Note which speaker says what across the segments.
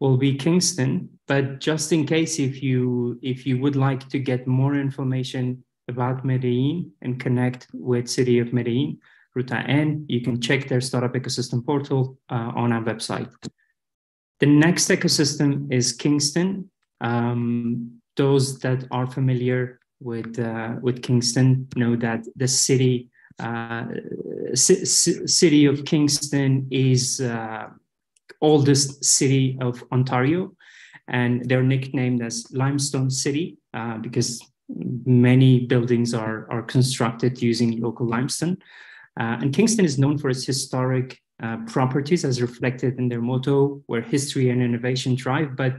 Speaker 1: will be Kingston. But just in case, if you if you would like to get more information about Medellin and connect with City of Medellin, Ruta N, you can check their startup ecosystem portal uh, on our website. The next ecosystem is Kingston. Um, those that are familiar with uh, with Kingston know that the city uh, c- city of Kingston is uh, oldest city of Ontario, and they're nicknamed as Limestone City uh, because many buildings are are constructed using local limestone. Uh, and Kingston is known for its historic uh, properties as reflected in their motto, where history and innovation thrive. But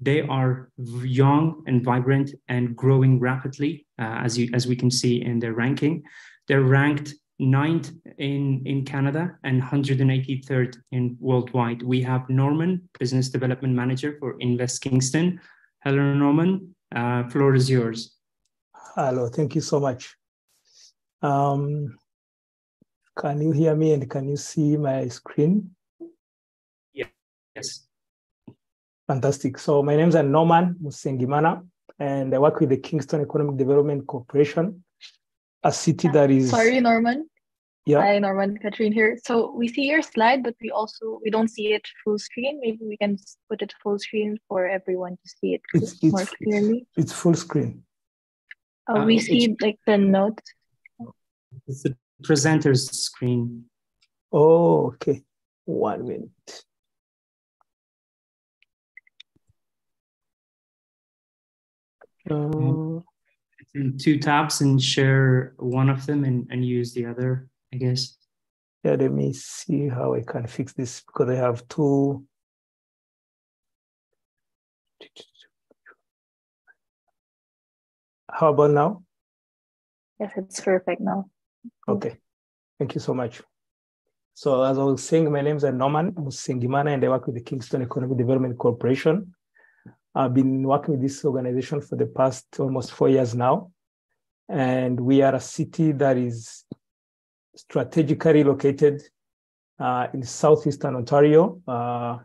Speaker 1: they are young and vibrant and growing rapidly, uh, as, you, as we can see in their ranking. They're ranked ninth in, in Canada and 183rd in worldwide. We have Norman, Business Development Manager for Invest Kingston. Hello, Norman. Uh, floor is yours.
Speaker 2: Hello, thank you so much. Um, can you hear me and can you see my screen?
Speaker 1: Yeah. Yes.
Speaker 2: Fantastic. So my name is Norman Musengimana, and I work with the Kingston Economic Development Corporation, a city that is.
Speaker 3: Sorry, Norman.
Speaker 2: Yeah.
Speaker 3: Hi, Norman. Katrine here. So we see your slide, but we also we don't see it full screen. Maybe we can put it full screen for everyone to see it
Speaker 2: it's, it's,
Speaker 3: more clearly.
Speaker 2: It's full screen.
Speaker 3: Uh, we see like the notes.
Speaker 1: It's the presenter's screen.
Speaker 2: Oh, okay. One minute. Uh,
Speaker 1: two tabs and share one of them and, and use the other, I guess.
Speaker 2: Yeah, let me see how I can fix this because I have two. How about now?
Speaker 3: Yes, it's perfect now.
Speaker 2: Okay, thank you so much. So as I was saying, my name is Norman Musengimana and I work with the Kingston Economic Development Corporation. I've been working with this organization for the past almost four years now. And we are a city that is strategically located uh, in southeastern Ontario, uh,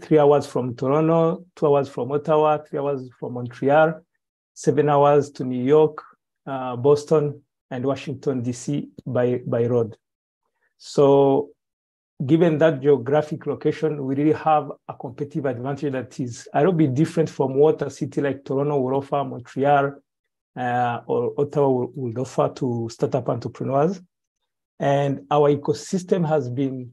Speaker 2: three hours from Toronto, two hours from Ottawa, three hours from Montreal, seven hours to New York, uh, Boston, and Washington, D.C. by, by road. So given that geographic location, we really have a competitive advantage that is a little bit different from what a city like Toronto will offer, Montreal, uh, or Ottawa will, will offer to startup entrepreneurs. And our ecosystem has been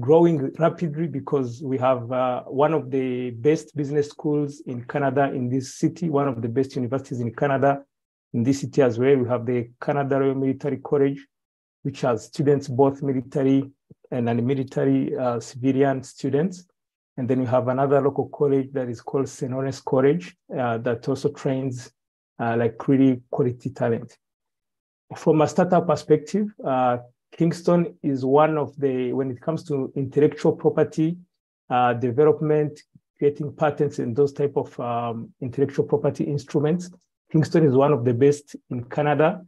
Speaker 2: growing rapidly because we have uh, one of the best business schools in Canada in this city, one of the best universities in Canada in this city as well. We have the Canada Royal Military College, which has students both military and non-military uh, civilian students. And then we have another local college that is called St. Lawrence College uh, that also trains uh, like really quality talent. From a startup perspective, uh, Kingston is one of the, when it comes to intellectual property uh, development, creating patents and those type of um, intellectual property instruments, Kingston is one of the best in Canada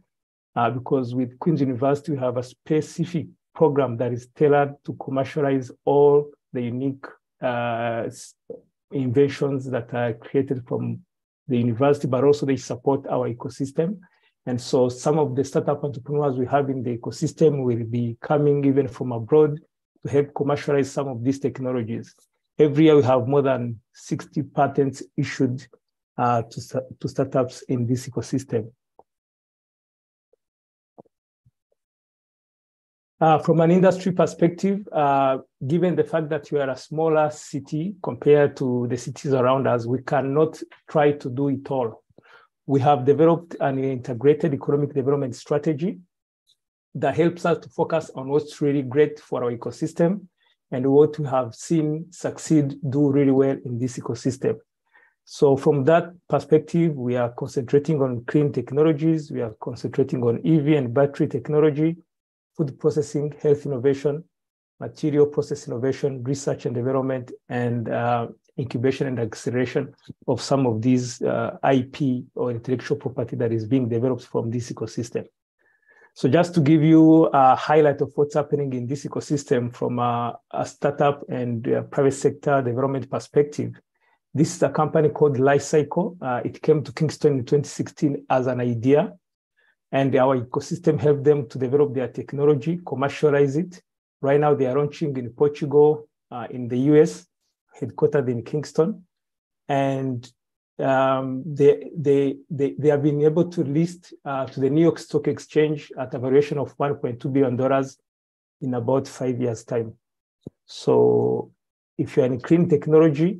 Speaker 2: uh, because with Queen's University, we have a specific program that is tailored to commercialize all the unique uh, inventions that are created from the university, but also they support our ecosystem. And so some of the startup entrepreneurs we have in the ecosystem will be coming even from abroad to help commercialize some of these technologies. Every year we have more than 60 patents issued uh, to, to startups in this ecosystem. Uh, from an industry perspective, uh, given the fact that we are a smaller city compared to the cities around us, we cannot try to do it all. We have developed an integrated economic development strategy that helps us to focus on what's really great for our ecosystem and what we have seen succeed do really well in this ecosystem. So from that perspective, we are concentrating on clean technologies. We are concentrating on EV and battery technology, food processing, health innovation, material process innovation, research and development, and uh, incubation and acceleration of some of these uh, IP or intellectual property that is being developed from this ecosystem. So just to give you a highlight of what's happening in this ecosystem from a, a startup and a private sector development perspective, this is a company called Li-Cycle. Uh, it came to Kingston in 2016 as an idea, and our ecosystem helped them to develop their technology, commercialize it. Right now, they are launching in Portugal, uh, in the US, headquartered in Kingston, and um, they, they, they, they have been able to list uh, to the New York Stock Exchange at a valuation of $1.2 billion in about five years' time. So if you're in clean technology,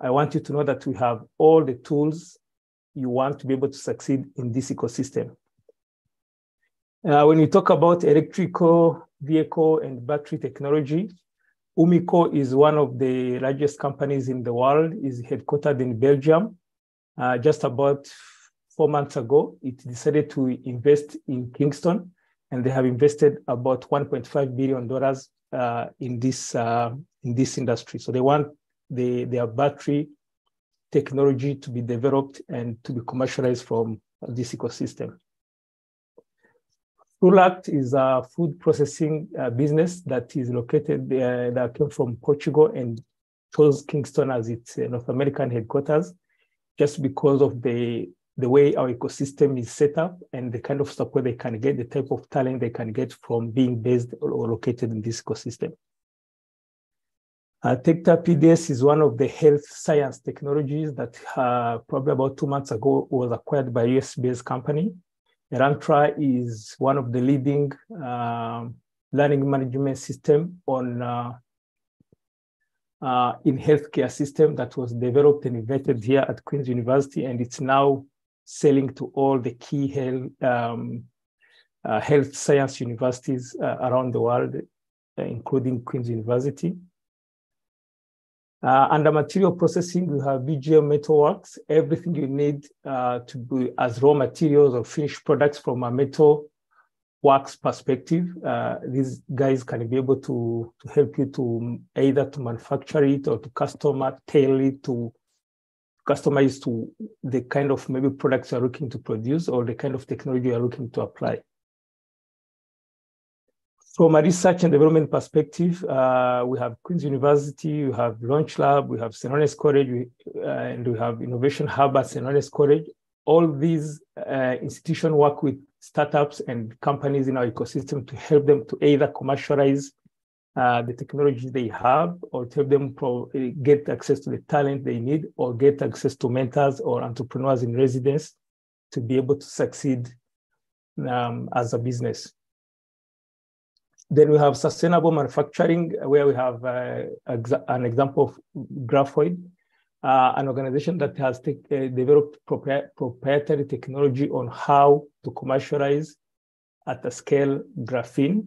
Speaker 2: I want you to know that we have all the tools you want to be able to succeed in this ecosystem. Uh, when we talk about electrical vehicle and battery technology, Umicore is one of the largest companies in the world, is headquartered in Belgium. Uh, just about four months ago, it decided to invest in Kingston, and they have invested about $1.5 billion uh, in, this, uh, in this industry. So they want the, their battery technology to be developed and to be commercialized from this ecosystem. Frulact is a food processing uh, business that is located uh, that came from Portugal and chose Kingston as its uh, North American headquarters, just because of the the way our ecosystem is set up and the kind of support they can get, the type of talent they can get from being based or located in this ecosystem. Uh, Tecta PDS is one of the health science technologies that uh, probably about two months ago was acquired by a US-based company Elentra is one of the leading uh, learning management system on uh, uh, in healthcare system that was developed and invented here at Queen's University, and it's now selling to all the key health, um, uh, health science universities uh, around the world, uh, including Queen's University. Uh, under material processing, we have VGM Metalworks, everything you need uh, to be as raw materials or finished products from a metal works perspective. Uh, these guys can be able to, to help you to either to manufacture it or to customer tailor it to customize to the kind of maybe products you're looking to produce or the kind of technology you're looking to apply. From a research and development perspective, uh, we have Queen's University, we have Launch Lab, we have St. College, we, uh, and we have Innovation Hub at St. College. All these uh, institutions work with startups and companies in our ecosystem to help them to either commercialize uh, the technology they have or to help them pro- get access to the talent they need or get access to mentors or entrepreneurs in residence to be able to succeed um, as a business. Then we have sustainable manufacturing, where we have uh, an example of Grafoid, uh, an organization that has uh, developed proprietary technology on how to commercialize at a scale graphene.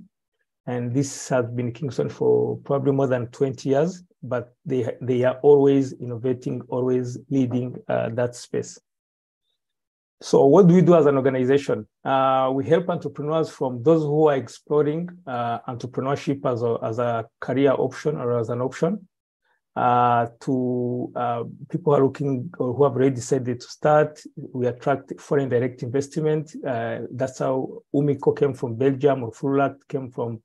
Speaker 2: And this has been Kingston for probably more than 20 years, but they, they are always innovating, always leading uh, that space. So what do we do as an organization? Uh, we help entrepreneurs from those who are exploring uh, entrepreneurship as a, as a career option or as an option uh, to uh, people who are looking or who have already decided to start. We attract foreign direct investment. Uh, that's how Umicore came from Belgium or Frulact came from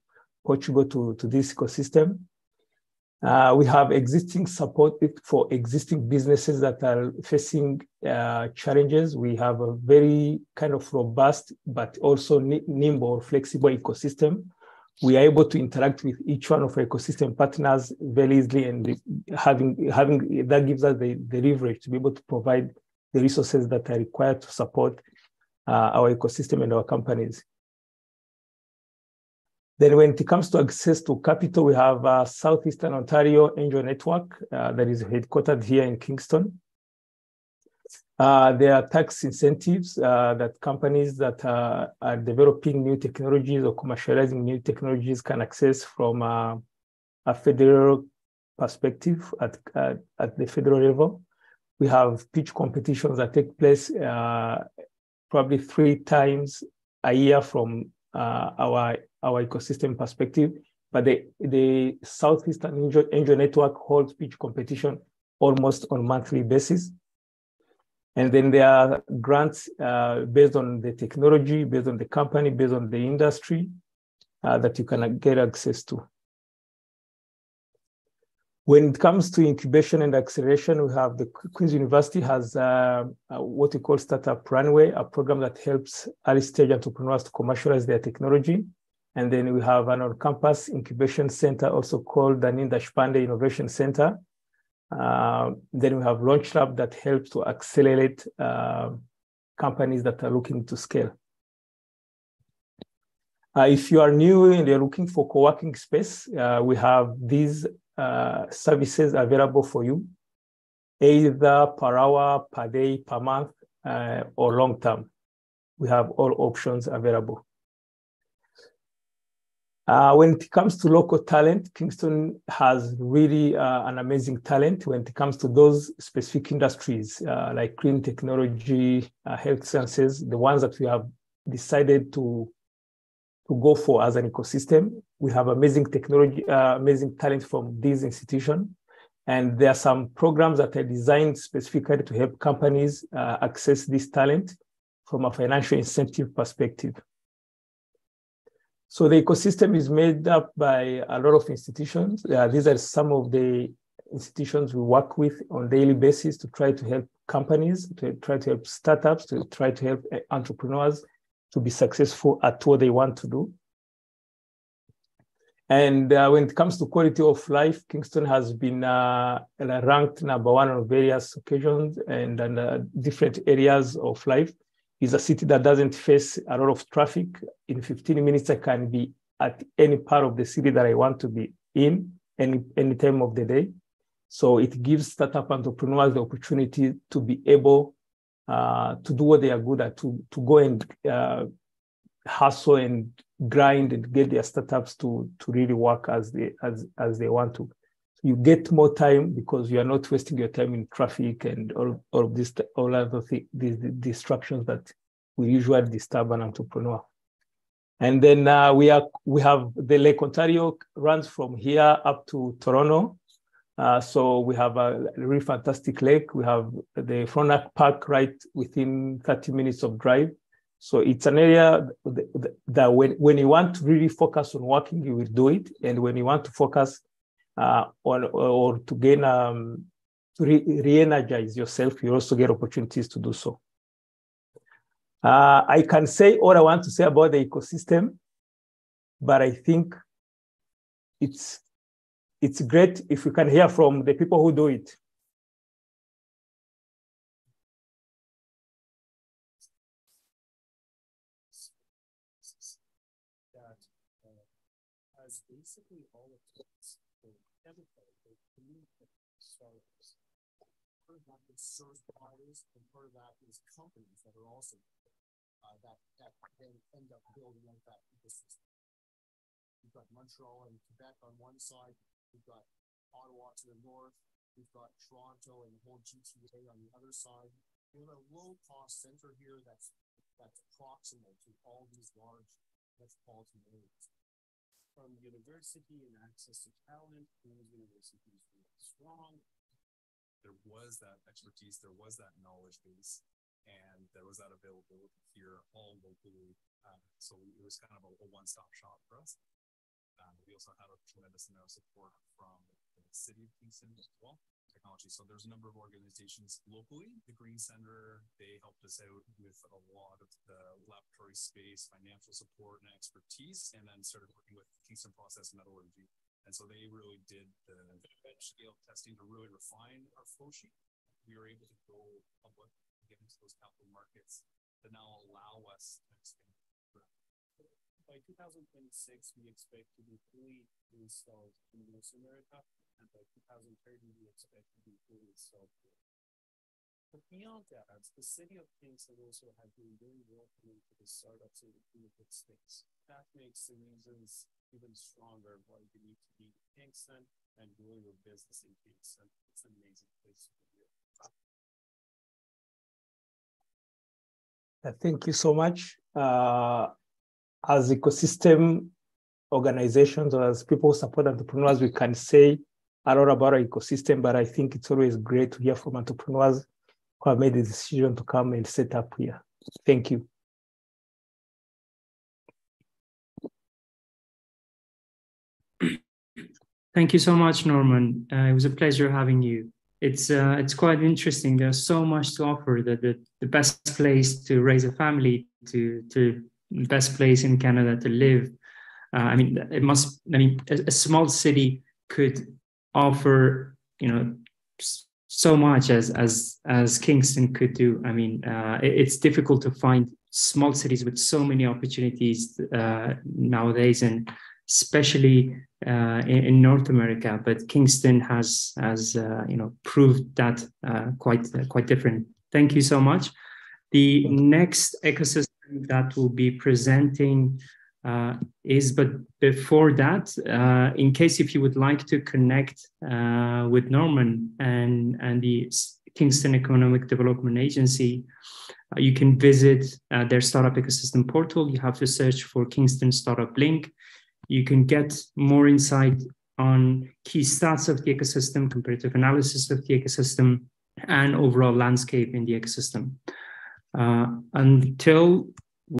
Speaker 2: Portugal to, to this ecosystem. Uh, we have existing support for existing businesses that are facing uh, challenges. We have a very kind of robust, but also nimble, flexible ecosystem. We are able to interact with each one of our ecosystem partners very easily, and having having that gives us the, the leverage to be able to provide the resources that are required to support uh, our ecosystem and our companies. Then when it comes to access to capital, we have uh, Southeastern Ontario Angel Network uh, that is headquartered here in Kingston. Uh, there are tax incentives uh, that companies that uh, are developing new technologies or commercializing new technologies can access from uh, a federal perspective at, at the federal level. We have pitch competitions that take place probably three times a year from our our ecosystem perspective. But the, the Southeastern Angel, Angel Network holds pitch competition almost on monthly basis. And then there are grants uh, based on the technology, based on the company, based on the industry uh, that you can get access to. When it comes to incubation and acceleration, we have the Queen's University has uh, what we call Startup Runway, a program that helps early stage entrepreneurs to commercialize their technology. And then we have an on-campus incubation center, also called the Dunin-Deshpande Innovation Center. Uh, then we have Launch Lab that helps to accelerate uh, companies that are looking to scale. Uh, if you are new and you're looking for co-working space, uh, we have these uh, services available for you, either per hour, per day, per month, uh, or long term. We have all options available. Uh, when it comes to local talent, Kingston has really uh, an amazing talent when it comes to those specific industries uh, like clean technology, uh, health sciences, the ones that we have decided to, to go for as an ecosystem. We have amazing technology, uh, amazing talent from these institutions. And there are some programs that are designed specifically to help companies uh, access this talent from a financial incentive perspective. So the ecosystem is made up by a lot of institutions. Uh, these are some of the institutions we work with on daily basis to try to help companies, to try to help startups, to try to help uh, entrepreneurs to be successful at what they want to do. And uh, when it comes to quality of life, Kingston has been uh, ranked number one on various occasions and in uh, different areas of life is a city that doesn't face a lot of traffic. In 15 minutes, I can be at any part of the city that I want to be in any, any time of the day. So it gives startup entrepreneurs the opportunity to be able uh, to do what they are good at, to, to go and uh, hustle and grind and get their startups to, to really work as they, as, as they want to you get more time because you are not wasting your time in traffic and all, all of this, all other things, these distractions that we usually disturb an entrepreneur. And then uh, we are we have the Lake Ontario runs from here up to Toronto. Uh, so we have a really fantastic lake. We have the Frontenac Park right within 30 minutes of drive. So it's an area that, that when, when you want to really focus on working, you will do it. And when you want to focus uh, or, or to gain um, to re- energize yourself, you also get opportunities to do so. Uh, I can say all I want to say about the ecosystem, but I think it's it's great if we can hear from the people who do it.
Speaker 4: That uh, has basically all of startups. Part of that is service providers, and part of that is companies that are also uh, that that then end up building that ecosystem. We've got Montreal and Quebec on one side. We've got Ottawa to the north. We've got Toronto and the whole GTA on the other side. We have a low cost center here that's that's proximal to all these large metropolitan areas from university and access to talent. University is really strong. There was that expertise, there was that knowledge base, and there was that availability here all locally. Um, so it was kind of a, a one-stop shop for us. Um, we also had a tremendous amount of support from the city of Kingston as well technology. So there's a number of organizations locally. The Green Center, they helped us out with a lot of the laboratory space, financial support, and expertise, and then started working with Kingston Process Metallurgy. And so they really did the bench scale testing to really refine our flow sheet. We were able to go public, get into those capital markets that now allow us to expand. By 2026, we expect to be fully installed in North America and by 2030 we expect to be fully self-built. But beyond that, the city of Kingston also has been very welcoming to the startups in the United States. That makes the reasons even stronger why you need to be in Kingston and grow your business in Kingston. It's an amazing place to be.
Speaker 2: Uh, thank you so much. Uh, as ecosystem organizations or as people who support entrepreneurs, we can say a lot about our ecosystem, but I think it's always great to hear from entrepreneurs who have made the decision to come and set up here. Thank you.
Speaker 1: Thank you so much, Norman. Uh, it was a pleasure having you. It's uh, it's quite interesting. There's so much to offer. That the, the best place to raise a family, to to the best place in Canada to live. Uh, I mean, it must. I mean, a, a, small city could offer, you know, so much as as as Kingston could do. I mean, uh, it, it's difficult to find small cities with so many opportunities uh, nowadays, and especially uh, in, in, North America. But Kingston has has uh, you know proved that uh, quite quite different. Thank you so much. The next ecosystem that will be presenting uh, is, but before that, uh, in case if you would like to connect uh, with Norman and and the Kingston Economic Development Agency, you can visit their startup ecosystem portal. You have to search for Kingston Startup Link you can get more insight on key stats of the ecosystem, comparative analysis of the ecosystem, and overall landscape in the ecosystem. Uh, until